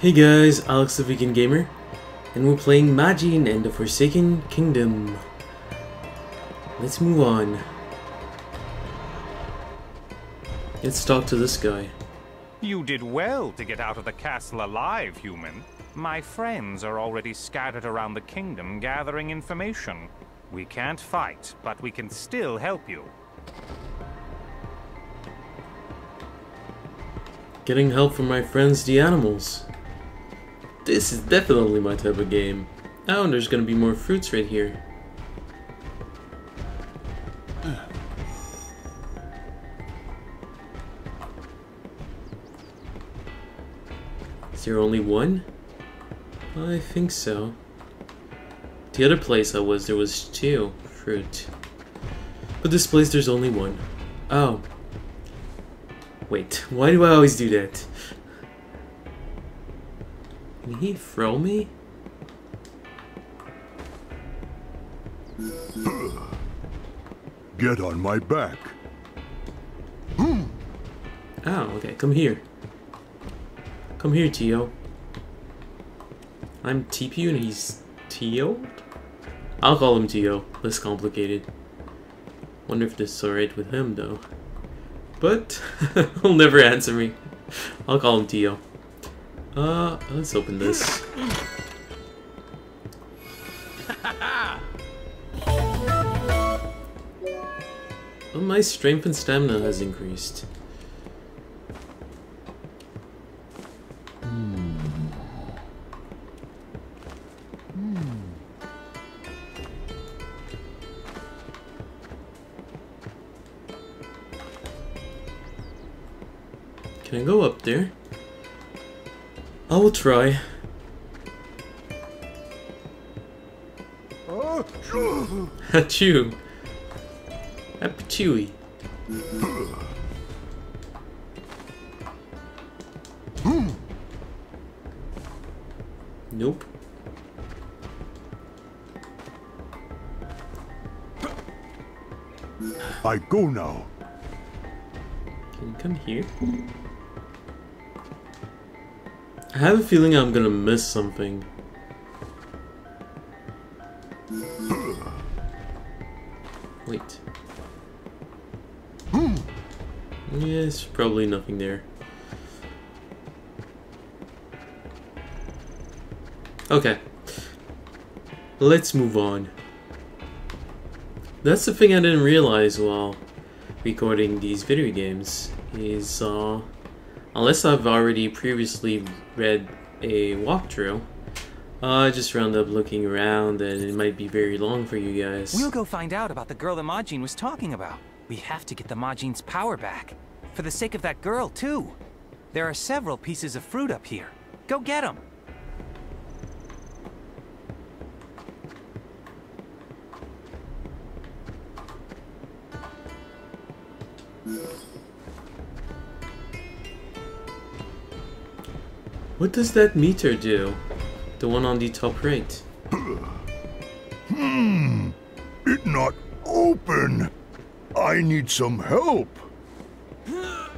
Hey guys, Alex the Vegan Gamer, and we're playing Majin and the Forsaken Kingdom. Let's move on. Let's talk to this guy. You did well to get out of the castle alive, human. My friends are already scattered around the kingdom gathering information. We can't fight, but we can still help you. Getting help from my friends the animals. This is definitely my type of game. Oh, and there's gonna be more fruits right here. Is there only one? I think so. The other place I was, there was two fruit. But this place, there's only one. Oh. Wait, why do I always do that? Can he throw me? Get on my back. Oh, okay, come here. Come here, Tio. I'm Tepeu and he's Tio? I'll call him Tio. Less complicated. Wonder if this is alright with him, though. But, he'll never answer me. I'll call him Tio. Uh, let's open this. Oh, my strength and stamina has increased. Can I go up there? I will try. Achoo! Happy Chewy. Nope. I go now. Can you come here? I have a feeling I'm gonna miss something. Wait. Yes, probably nothing there. Okay. Let's move on. That's the thing I didn't realize while recording these video games is uh unless I've already previously read a walkthrough uh, I just round up looking around and it might be very long for you guys. We'll go find out about the girl that Majin was talking about. We have to get the Majin's power back. For the sake of that girl, too. There are several pieces of fruit up here. Go get them. What does that meter do? The one on the top right. Hmm. It not open. I need some help. Uh,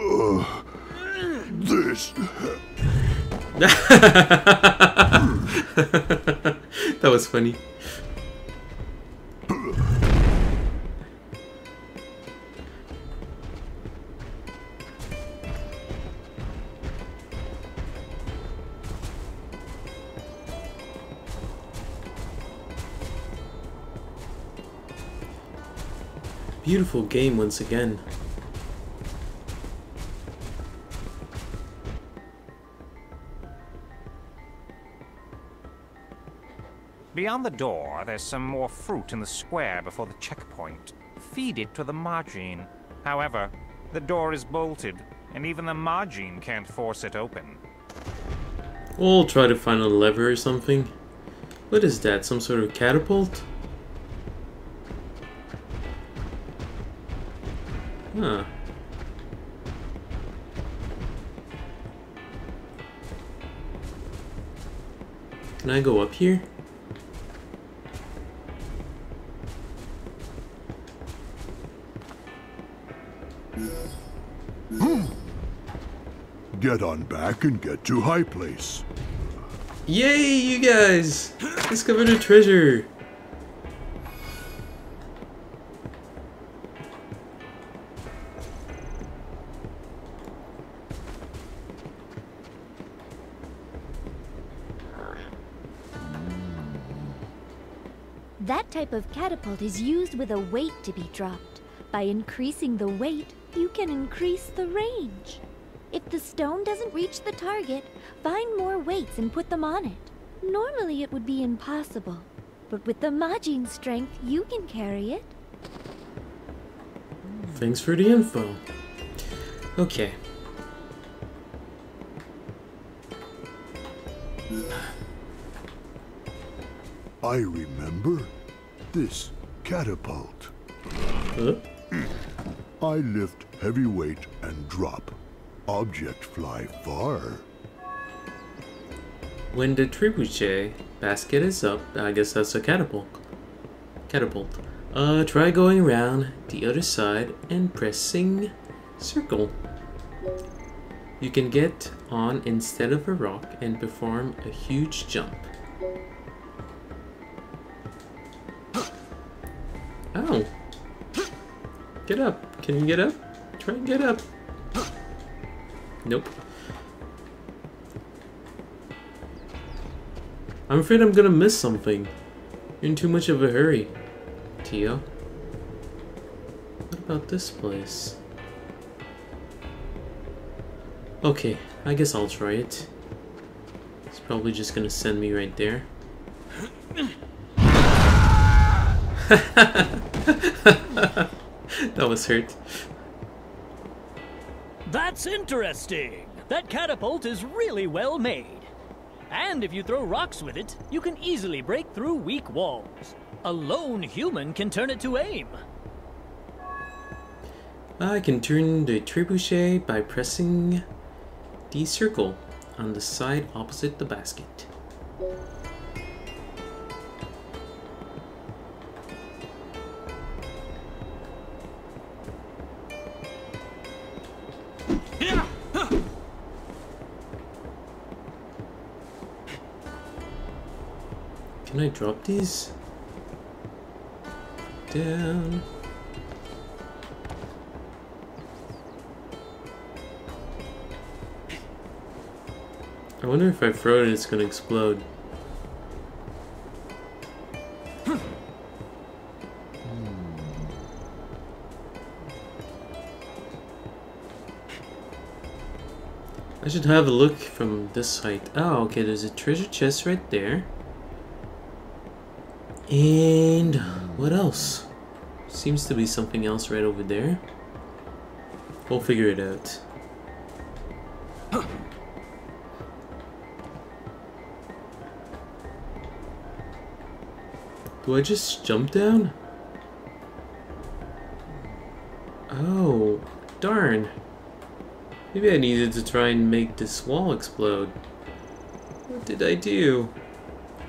this. that was funny. Beautiful game once again. Beyond the door, there's some more fruit in the square before the checkpoint. Feed it to the Majin. However, the door is bolted, and even the Majin can't force it open. We'll try to find a lever or something. What is that? Some sort of catapult? Huh. Can I go up here? Hmm. Get on back and get to High Place. Yay, you guys! Discovered a treasure! That type of catapult is used with a weight to be dropped. By increasing the weight, you can increase the range. If the stone doesn't reach the target, find more weights and put them on it. Normally it would be impossible, but with the Majin strength, you can carry it. Thanks for the info. Okay. I remember this catapult. Huh? I lift heavy weight and drop. Object fly far. When the trebuchet basket is up, I guess that's a catapult. Catapult. Uh, try going around the other side and pressing circle. You can get on instead of a rock and perform a huge jump. Get up. Can you get up? Try and get up. Nope. I'm afraid I'm gonna miss something. You're in too much of a hurry, Tio. What about this place? Okay, I guess I'll try it. It's probably just gonna send me right there. that was hurt. That's interesting. That catapult is really well made. And if you throw rocks with it, you can easily break through weak walls. A lone human can turn it to aim. I can turn the trebuchet by pressing the circle on the side opposite the basket. Drop these? Down. I wonder if I throw it it's gonna explode. I should have a look from this height. Oh, okay, there's a treasure chest right there. And what else? Seems to be something else right over there. We'll figure it out. Do I just jump down? Oh, darn. Maybe I needed to try and make this wall explode. What did I do?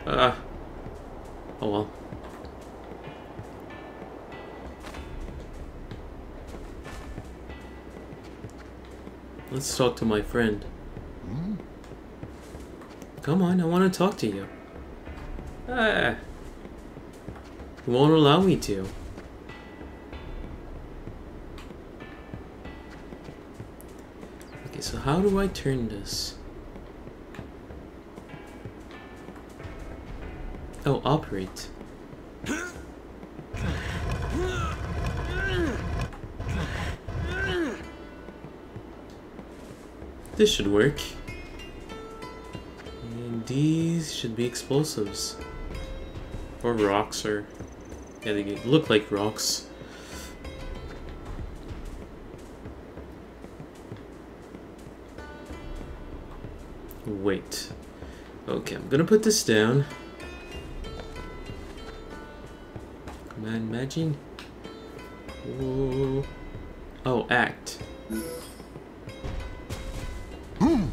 Ah. Oh well. Let's talk to my friend. Come on, I want to talk to you. Ah. You won't allow me to. Okay, so how do I turn this? Operate. This should work. And these should be explosives. Or rocks, or... Yeah, they look like rocks. Wait. Okay, I'm gonna put this down. On, Majin. Whoa. Oh, act. I'll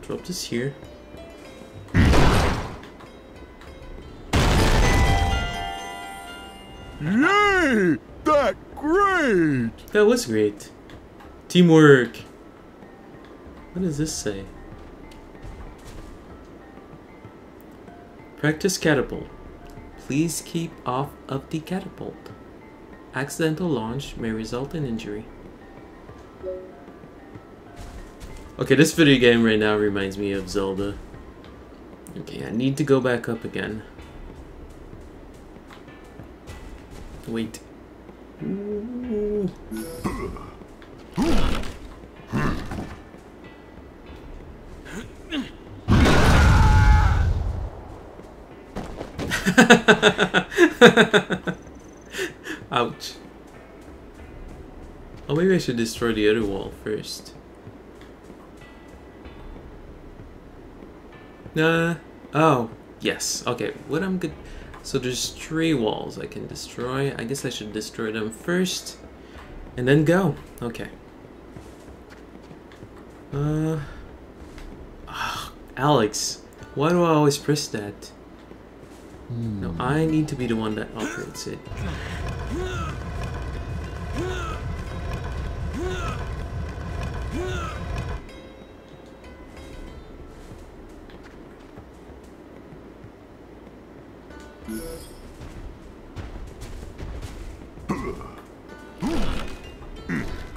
drop this here. Yay! that great! That was great. Teamwork. What does this say? Practice catapult. Please keep off of the catapult. Accidental launch may result in injury. Okay, this video game right now reminds me of Zelda. Okay, I need to go back up again. Wait. Ooh. Ouch. Oh, maybe I should destroy the other wall first. Nah. Oh, yes. Okay, what I'm good. So there's three walls I can destroy. I guess I should destroy them first. And then go. Okay. Uh. ah, Alex, why do I always press that? No, I need to be the one that operates it.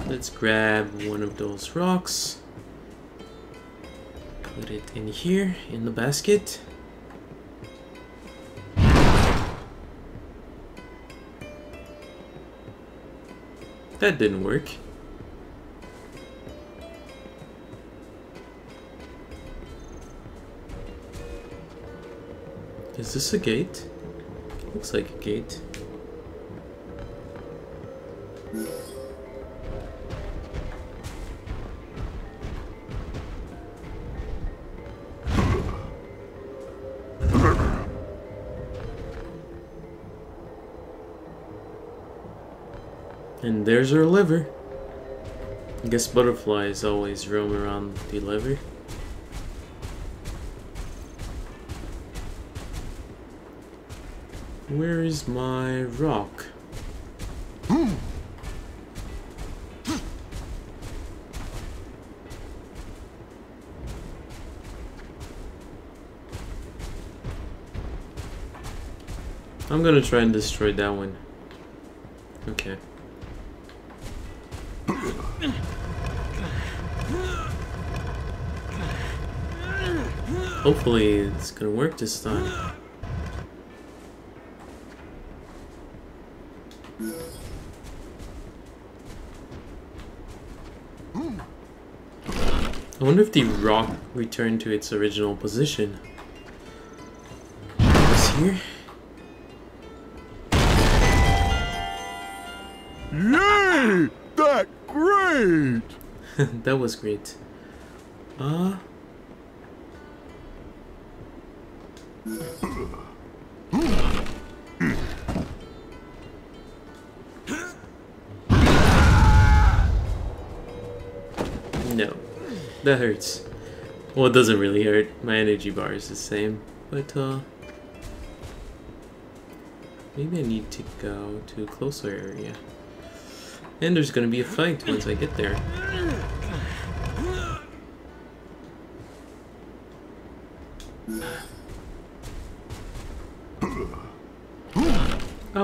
Let's grab one of those rocks. Put it in here, in the basket. That didn't work. Is this a gate? Looks like a gate. And there's our liver. I guess butterflies always roam around the liver. Where is my rock? I'm gonna try and destroy that one. Okay. Hopefully it's gonna work this time. I wonder if the rock returned to its original position. Is here? Yay! That great! that was great. Uh No. That hurts. Well, it doesn't really hurt. My energy bar is the same. But, uh... Maybe I need to go to a closer area. And there's gonna be a fight once I get there.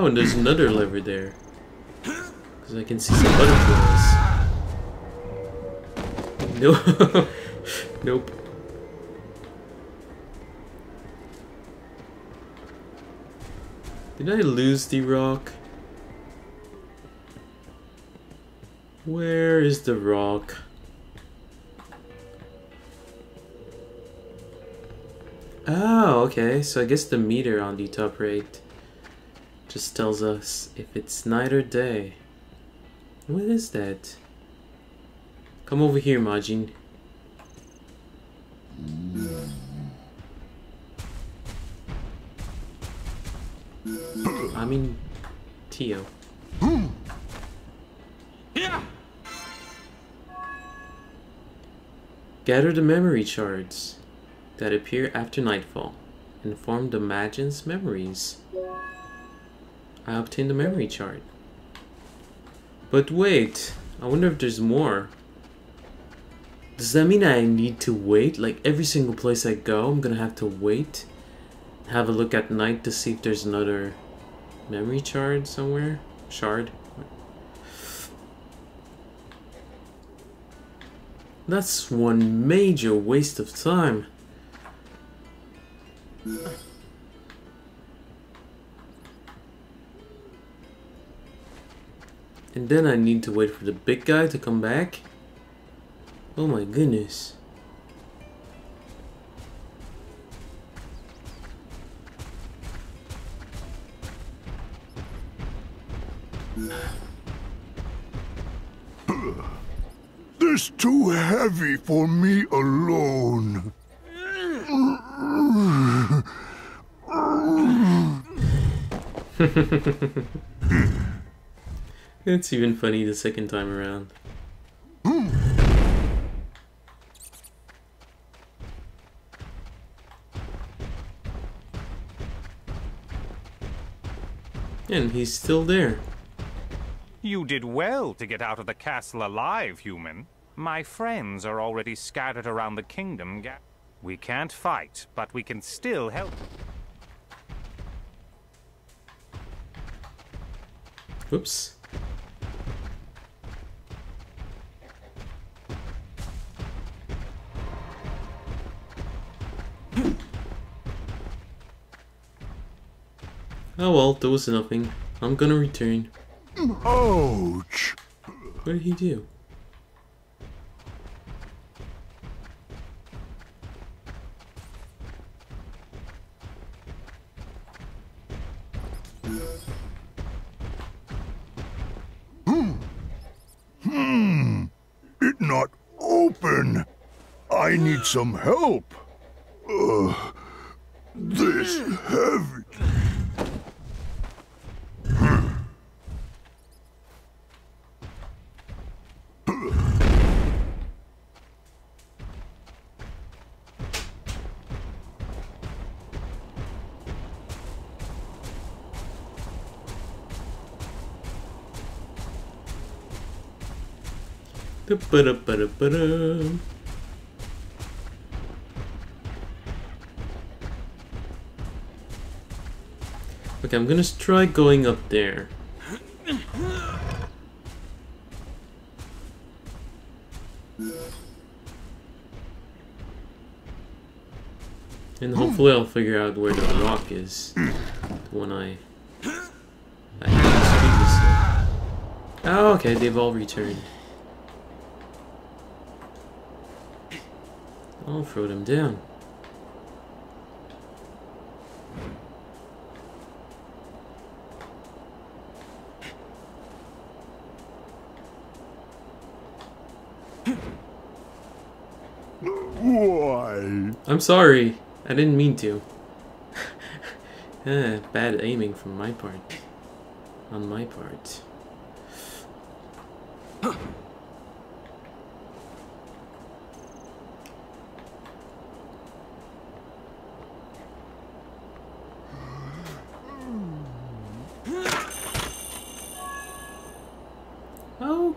Oh, and there's another lever there. Because I can see some butterflies. No. nope. Did I lose the rock? Where is the rock? Oh, okay. So I guess the meter on the top right just tells us if it's night or day. What is that? Come over here, Majin. I mean, Tio. Gather the memory shards that appear after nightfall and form the Majin's memories. I obtained the memory shard. But wait, I wonder if there's more. Does that mean I need to wait? Like every single place I go, I'm gonna have to wait? Have a look at night to see if there's another memory shard somewhere? Shard? That's one major waste of time. And then I need to wait for the big guy to come back? Oh my goodness. This too heavy for me alone. It's even funny the second time around. And he's still there. You did well to get out of the castle alive, human. My friends are already scattered around the kingdom. We can't fight, but we can still help. Whoops. Oh well, there was nothing. I'm gonna return. Ouch! What did he do? Hmm. Hmm. It not open. I need some help. Ugh. This heavy. Okay, I'm gonna try going up there. And hopefully I'll figure out where the rock is. The one I... I. Oh, okay, they've all returned. I'll throw them down. Why? I'm sorry. I didn't mean to. Eh, bad aiming from my part. On my part.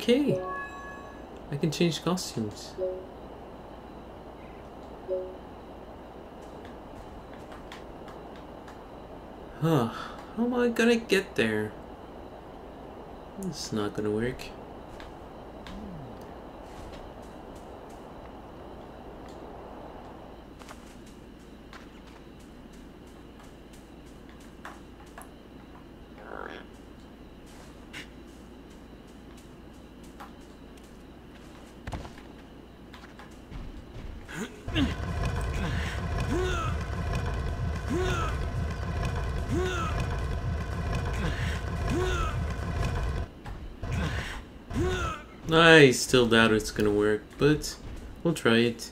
Okay. I can change costumes. Huh. How am I gonna get there? It's not gonna work. I still doubt it's gonna work, but we'll try it.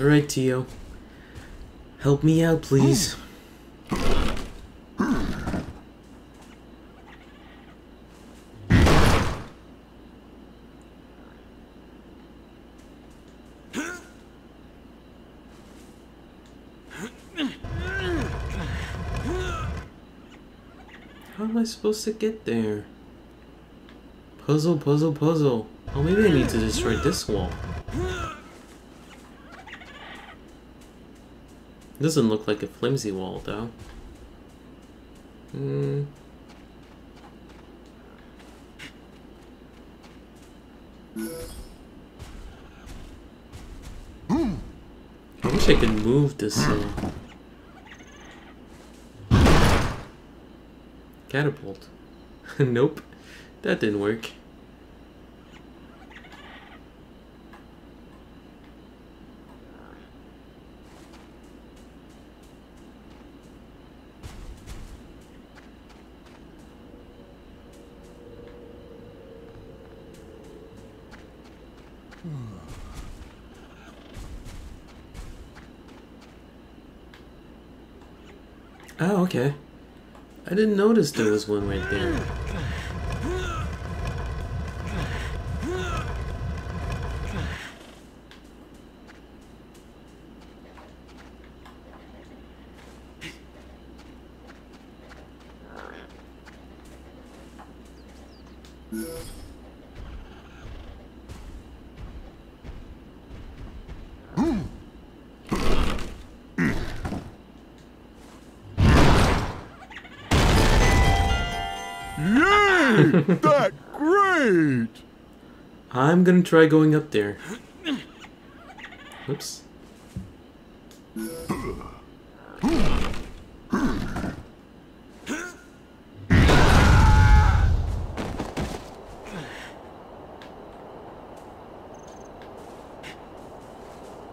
Alright, Tio. Help me out, please. Hmm. Supposed to get there? Puzzle, puzzle, puzzle. Oh, maybe I need to destroy this wall. Doesn't look like a flimsy wall, though. Hmm. I wish I could move this uh, catapult. nope, that didn't work. Oh, okay. I didn't notice there was one right there. Gonna try going up there. Oops.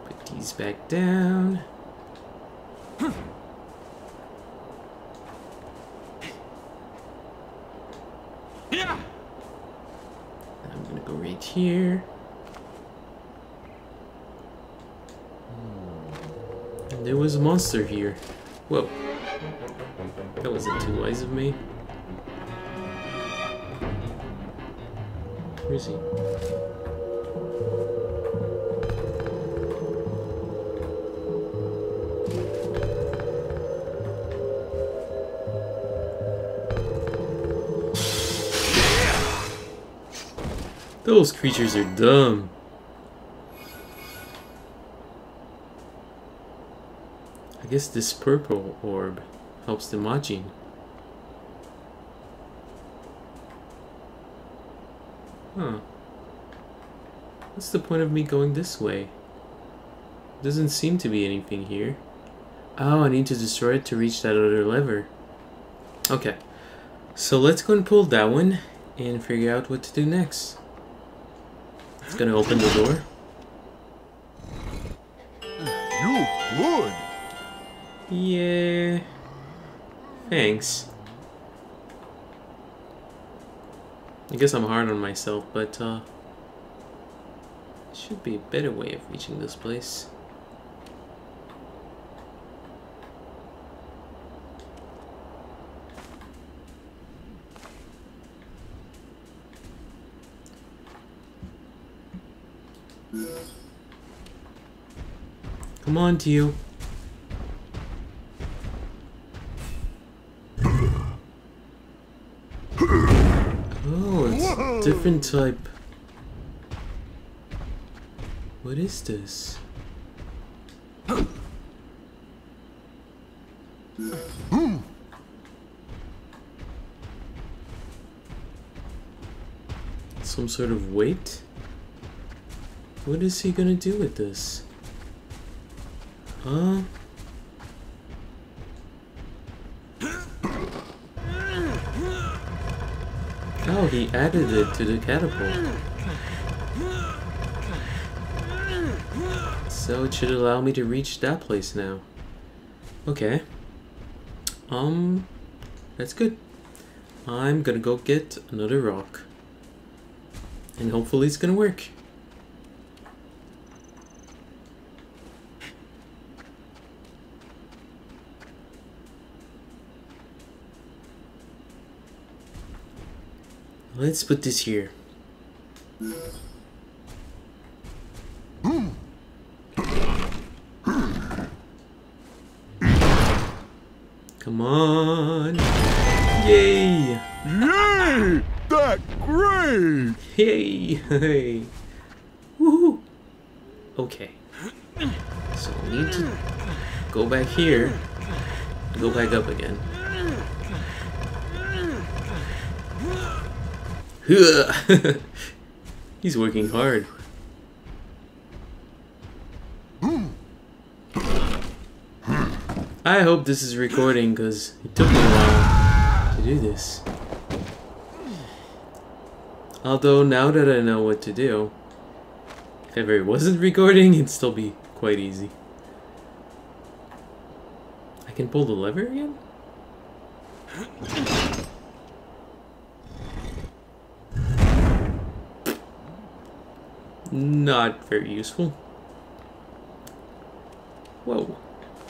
Put these back down. I'm gonna go right here. And there was a monster here. Whoa. That wasn't too wise of me. Where is he? Those creatures are dumb. I guess this purple orb helps the Majin. Huh. What's the point of me going this way? Doesn't seem to be anything here. Oh, I need to destroy it to reach that other lever. Okay. So let's go and pull that one and figure out what to do next. It's gonna open the door. You good? Yeah. Thanks. I guess I'm hard on myself, but uh should be a better way of reaching this place. Come on, to Oh, different type. What is this? Some sort of weight? What is he gonna do with this? Huh? Oh, he added it to the catapult. So it should allow me to reach that place now. Okay. Um, that's good. I'm gonna go get another rock. And hopefully it's gonna work. Let's put this here. Come on. Yay! Yay! That great! Yay! Hey! Woohoo! Okay. So we need to go back here. Go back up again. He's working hard. I hope this is recording because it took me a while to do this. Although now that I know what to do, if ever it wasn't recording, it'd still be quite easy. I can pull the lever again? Not very useful. Whoa.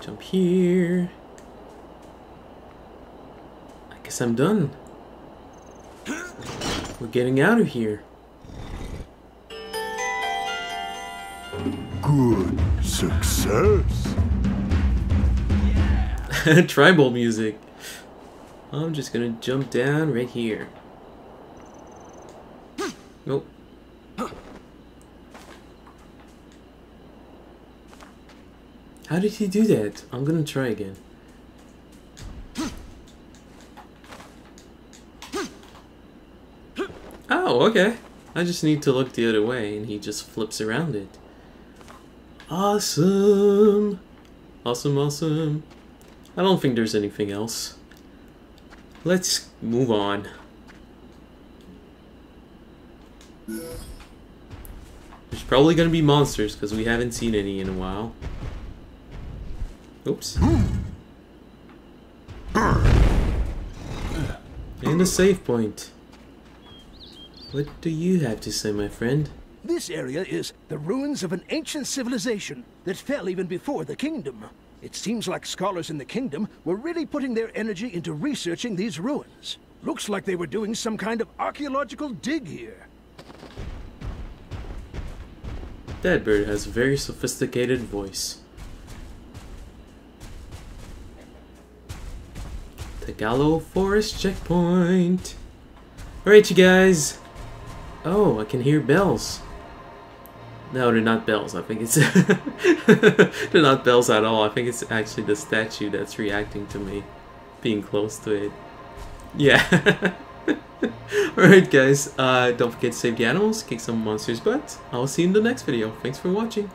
Jump here. I guess I'm done. We're getting out of here. Good success. Tribal music. I'm just gonna jump down right here. Nope. How did he do that? I'm gonna try again. Oh, okay. I just need to look the other way and he just flips around it. Awesome! Awesome, awesome. I don't think there's anything else. Let's move on. There's probably gonna be monsters because we haven't seen any in a while. Oops. And a save point. What do you have to say, my friend? This area is the ruins of an ancient civilization that fell even before the kingdom. It seems like scholars in the kingdom were really putting their energy into researching these ruins. Looks like they were doing some kind of archaeological dig here. That bird has a very sophisticated voice. Tagallo Forest checkpoint. Alright, you guys. Oh, I can hear bells. No, they're not bells. I think it's. they're not bells at all. I think it's actually the statue that's reacting to me being close to it. Yeah. Alright, guys. Uh, don't forget to save the animals, kick some monsters' butt. I'll see you in the next video. Thanks for watching.